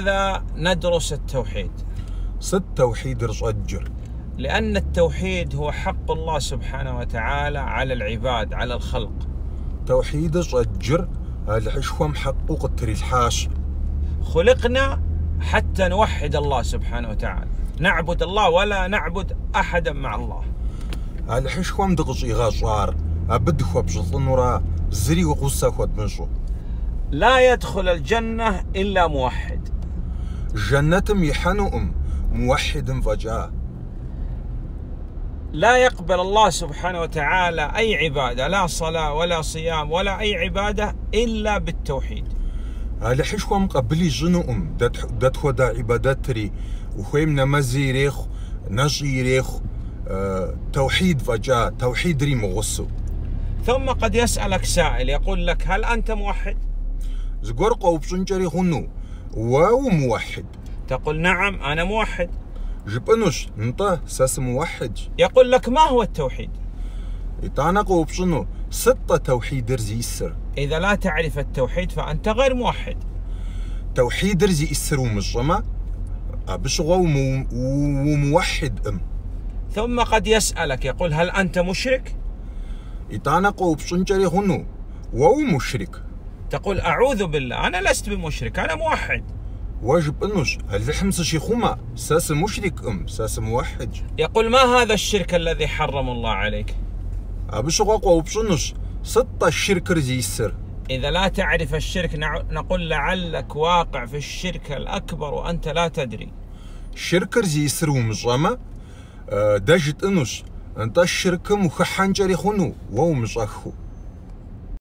هذا ندرس التوحيد؟ ست توحيد رشأجر لأن التوحيد هو حق الله سبحانه وتعالى على العباد على الخلق. توحيد رشأجر الحشوم حقوق التري الحاش؟ خلقنا حتى نوحد الله سبحانه وتعالى. نعبد الله ولا نعبد أحدا مع الله. الحشوم دغشي غاشار أبد خو بجطنورا زري وغوسا خو بنشو لا يدخل الجنة إلا موحد. جنة يحنو أم موحد فجاء. لا يقبل الله سبحانه وتعالى أي عبادة لا صلاة ولا صيام ولا أي عبادة إلا بالتوحيد. على حشوم قبلي جنو أم دات دات خو دا عبادات تري وخيم نمزي ريخ نجي ريخ آه توحيد فجاء توحيد ري مغصو. ثم قد يسألك سائل يقول لك هل أنت موحد؟ زغور قوب سنجري هنو واو موحد. تقول نعم أنا موحد. جبنوش انت ساس موحد. يقول لك ما هو التوحيد؟ إتانا قوب شنو ستة توحيد رزي السر إذا لا تعرف التوحيد فأنت غير موحد. توحيد رزي السر أبشغو ومو- وموحد أم. ثم قد يسألك يقول هل أنت مشرك؟ إتانا قوب شنجري هنو؟ واو مشرك. تقول أعوذ بالله أنا لست بمشرك أنا موحد. واجب أنوش هل حمس شيخوما ساس مشرك أم؟ ساس موحد. يقول ما هذا الشرك الذي حرم الله عليك؟ أبشغو قوب شنوش ستة الشرك رزي السر. إذا لا تعرف الشرك نقول لعلك واقع في الشرك الأكبر وأنت لا تدري. شرك رزي السر ومجرمة آه، داجت أنوش أنت الشرك مخحان جري خنو واو مش اخو